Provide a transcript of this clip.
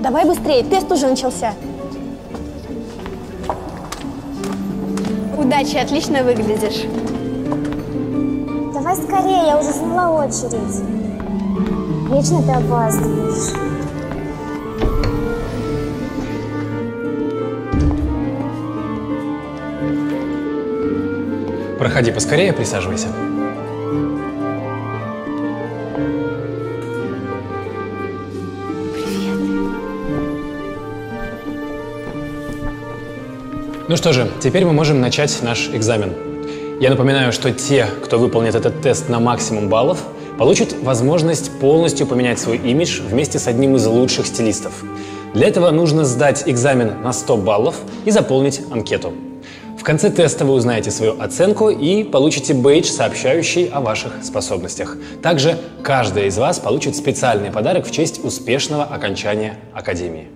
давай быстрее, тест уже начался. Удачи, отлично выглядишь. Давай скорее, я уже заняла очередь. Вечно ты опаздываешь. Проходи поскорее, присаживайся. Ну что же, теперь мы можем начать наш экзамен. Я напоминаю, что те, кто выполнит этот тест на максимум баллов, получат возможность полностью поменять свой имидж вместе с одним из лучших стилистов. Для этого нужно сдать экзамен на 100 баллов и заполнить анкету. В конце теста вы узнаете свою оценку и получите бейдж, сообщающий о ваших способностях. Также каждый из вас получит специальный подарок в честь успешного окончания Академии.